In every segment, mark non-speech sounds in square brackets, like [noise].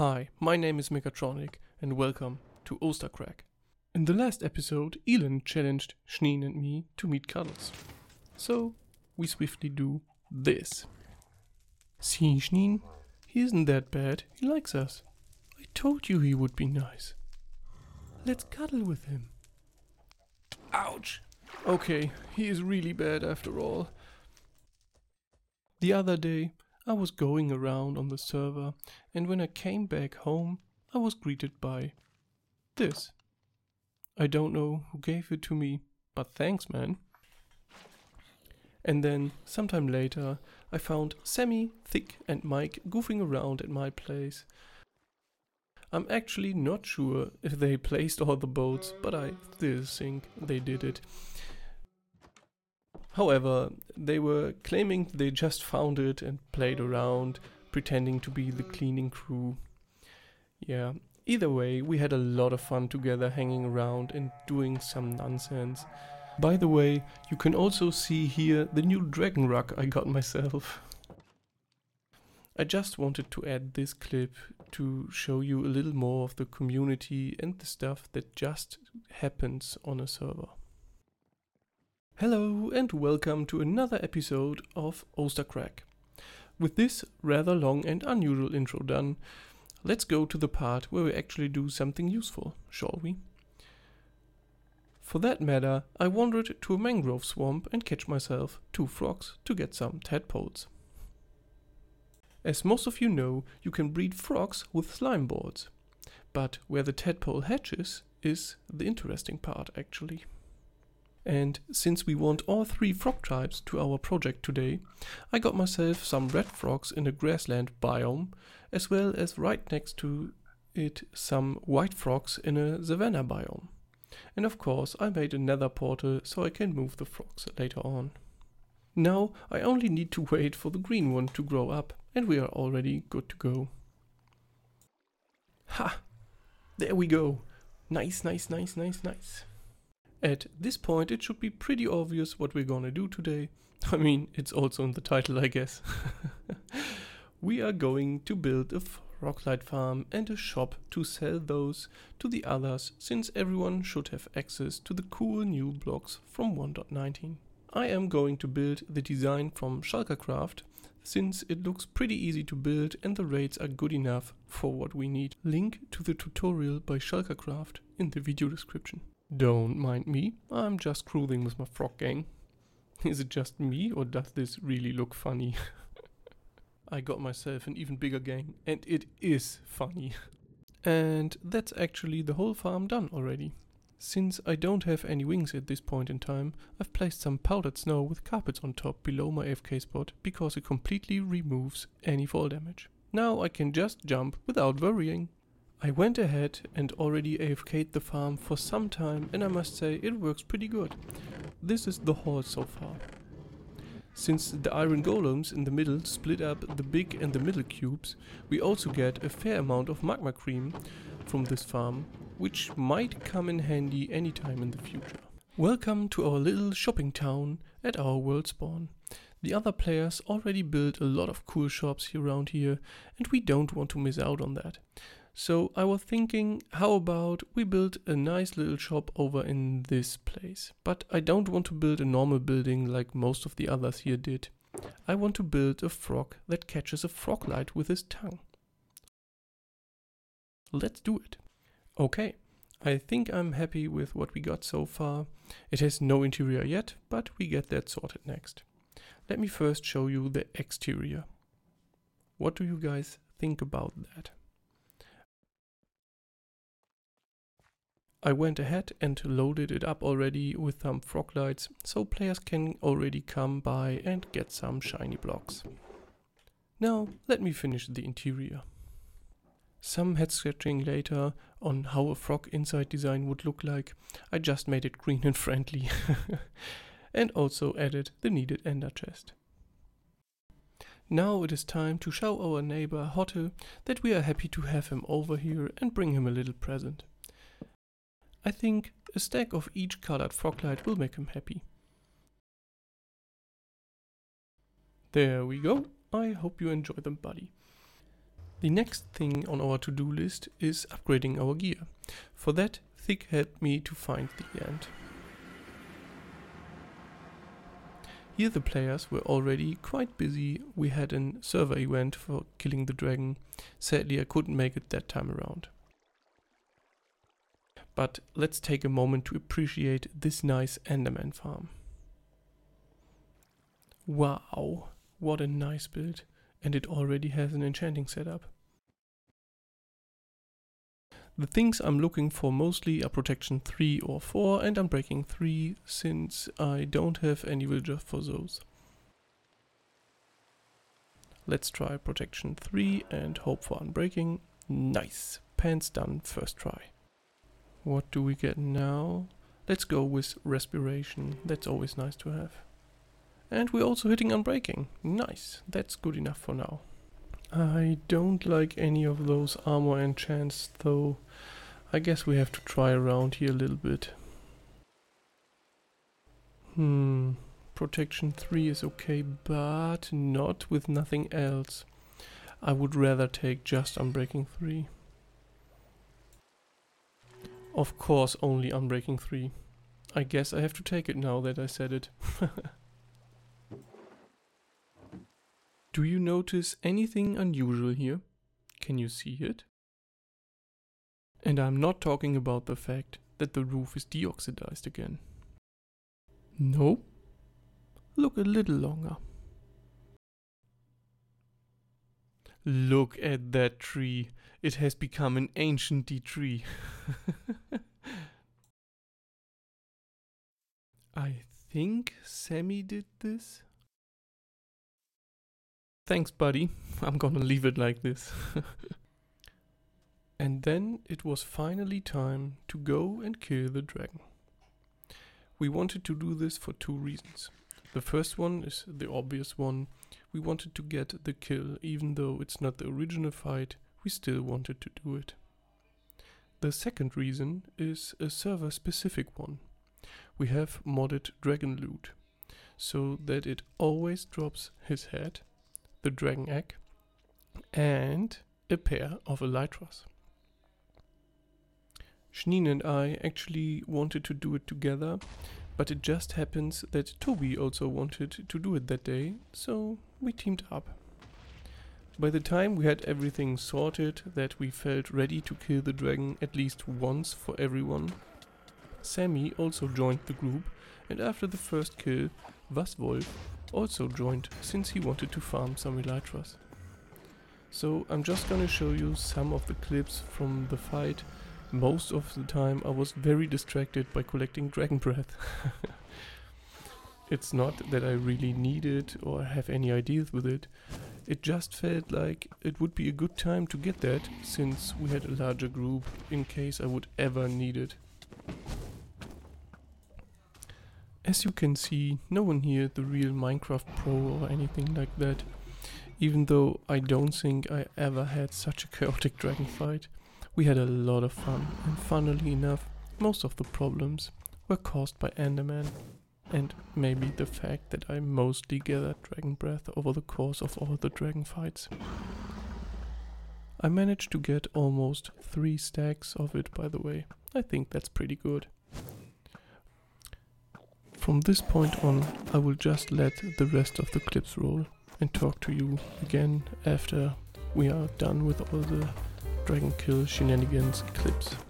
Hi, my name is Megatronic, and welcome to Ostercrack. In the last episode, Elon challenged Schneen and me to meet Cuddles. So, we swiftly do this. See, Schneen? He isn't that bad, he likes us. I told you he would be nice. Let's cuddle with him. Ouch! Okay, he is really bad after all. The other day, I was going around on the server, and when I came back home, I was greeted by this. I don't know who gave it to me, but thanks, man. And then, sometime later, I found Sammy, Thick, and Mike goofing around at my place. I'm actually not sure if they [laughs] placed all the boats, but I still think they did it. However, they were claiming they just found it and played around, pretending to be the cleaning crew. Yeah, either way, we had a lot of fun together hanging around and doing some nonsense. By the way, you can also see here the new dragon rug I got myself. I just wanted to add this clip to show you a little more of the community and the stuff that just happens on a server. Hello and welcome to another episode of Ostercrack. With this rather long and unusual intro done, let's go to the part where we actually do something useful, shall we? For that matter, I wandered to a mangrove swamp and catch myself two frogs to get some tadpoles. As most of you know, you can breed frogs with slime balls. But where the tadpole hatches is the interesting part actually. And since we want all three frog types to our project today, I got myself some red frogs in a grassland biome, as well as right next to it some white frogs in a savanna biome. And of course I made a nether portal so I can move the frogs later on. Now I only need to wait for the green one to grow up and we are already good to go. Ha! There we go. Nice, nice, nice, nice, nice. At this point, it should be pretty obvious what we're gonna do today. [laughs] I mean, it's also in the title, I guess. [laughs] we are going to build a Froglight farm and a shop to sell those to the others, since everyone should have access to the cool new blocks from 1.19. I am going to build the design from Shulkercraft, since it looks pretty easy to build and the rates are good enough for what we need. Link to the tutorial by Shulkercraft in the video description. Don't mind me, I'm just cruising with my frog gang. Is it just me or does this really look funny? [laughs] I got myself an even bigger gang and it is funny. and that's actually the whole farm done already. Since I don't have any wings at this point in time, I've placed some powdered snow with carpets on top below my AFK spot because it completely removes any fall damage. Now I can just jump without worrying. I went ahead and already AFK'd the farm for some time and I must say it works pretty good. This is the haul so far. Since the iron golems in the middle split up the big and the middle cubes, we also get a fair amount of magma cream from this farm, which might come in handy anytime in the future. Welcome to our little shopping town at our world spawn. The other players already built a lot of cool shops here around here and we don't want to miss out on that. So I was thinking, how about we build a nice little shop over in this place? But I don't want to build a normal building like most of the others here did. I want to build a frog that catches a frog light with his tongue. Let's do it. Okay, I think I'm happy with what we got so far. It has no interior yet, but we get that sorted next. Let me first show you the exterior. What do you guys think about that? I went ahead and loaded it up already with some frog lights, so players can already come by and get some shiny blocks. Now let me finish the interior. Some head scratching later on how a frog inside design would look like. I just made it green and friendly. [laughs] and also added the needed ender chest. Now it is time to show our neighbor Hotte that we are happy to have him over here and bring him a little present. I think a stack of each colored froglight will make him happy. There we go. I hope you enjoy them, buddy. The next thing on our to-do list is upgrading our gear. For that, Thick helped me to find the end. Here the players were already quite busy. We had a server event for killing the dragon. Sadly I couldn't make it that time around. But let's take a moment to appreciate this nice Enderman farm. Wow, what a nice build. And it already has an enchanting setup. The things I'm looking for mostly are protection 3 or 4 and unbreaking 3 since I don't have any villagers for those. Let's try protection 3 and hope for unbreaking. Nice, pants done first try. What do we get now? Let's go with respiration, that's always nice to have. And we're also hitting unbreaking. Nice, that's good enough for now. I don't like any of those armor enchants though. I guess we have to try around here a little bit. Hmm, protection 3 is okay, but not with nothing else. I would rather take just Unbreaking 3. Of course only Unbreaking 3. I guess I have to take it now that I said it. [laughs] Do you notice anything unusual here? Can you see it? And I'm not talking about the fact that the roof is deoxidized again. No. Look a little longer. Look at that tree. It has become an ancient tree. [laughs] I think Sammy did this. Thanks, buddy. [laughs] I'm gonna leave it like this. [laughs] And then it was finally time to go and kill the dragon. We wanted to do this for two reasons. The first one is the obvious one. We wanted to get the kill, even though it's not the original fight, we still wanted to do it. The second reason is a server specific one. We have modded dragon loot, so that it always drops his head, the dragon egg, and a pair of elytras. Schneen and I actually wanted to do it together, but it just happens that Toby also wanted to do it that day, so we teamed up. By the time we had everything sorted, that we felt ready to kill the dragon at least once for everyone, Sammy also joined the group, and after the first kill, Vaswolf also joined since he wanted to farm some elytras. So I'm just gonna show you some of the clips from the fight most of the time I was very distracted by collecting dragon breath. [laughs] it's not that I really need it or have any ideas with it. It just felt like it would be a good time to get that since we had a larger group in case I would ever need it. As you can see, no one here the real Minecraft pro or anything like that. Even though I don't think I ever had such a [laughs] chaotic dragon fight. We had a lot of fun, and funnily enough, most of the problems were caused by Enderman, and maybe the fact that I mostly gathered dragon breath over the course of all the dragon fights. I managed to get almost three stacks of it, by the way. I think that's pretty good. From this point on, I will just let the rest of the clips roll and talk to you again after we are done with all the Dragon Kill shenanigans clips.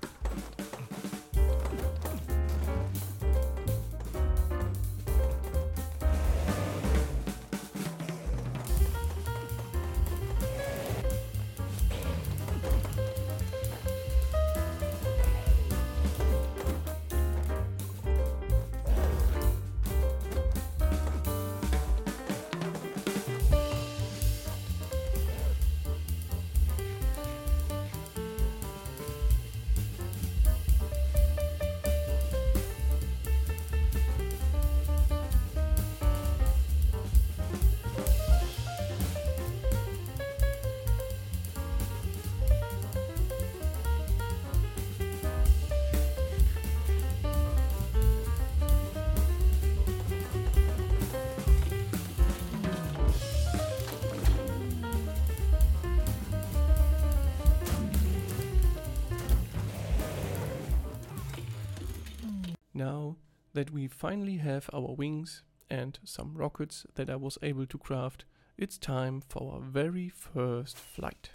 Now that we finally have our wings and some rockets that I was able to craft, it's time for our very first flight.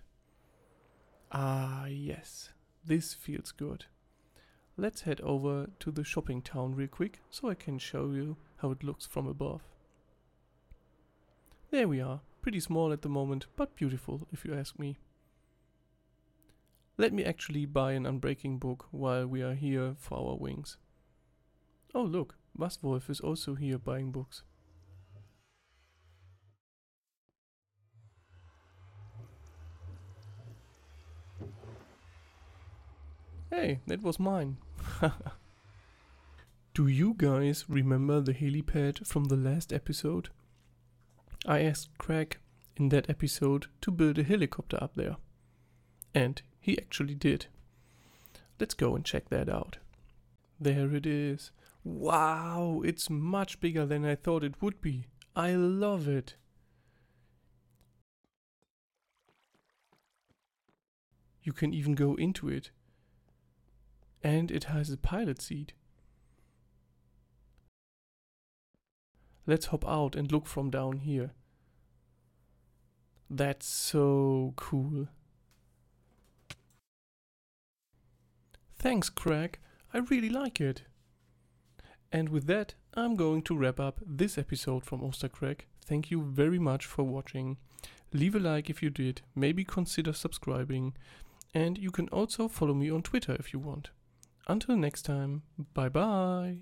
Ah, yes, this feels good. Let's head over to the shopping town real quick so I can show you how it looks from above. There we are, pretty small at the moment, but beautiful if you ask me. Let me actually buy an unbreaking book while we are here for our wings. Oh look, Waswolf is also here buying books. Hey, that was mine. [laughs] Do you guys remember the helipad from the last episode? I asked Craig in that episode to build a helicopter up there. And he actually did. Let's go and check that out. There it is. Wow, it's much bigger than I thought it would be. I love it. You can even go into it. And it has a pilot seat. Let's hop out and look from down here. That's so cool. Thanks, Craig. I really like it. And with that, I'm going to wrap up this episode from Ostercrack. Thank you very much for watching. Leave a like if you did, maybe consider subscribing, and you can also follow me on Twitter if you want. Until next time, bye bye.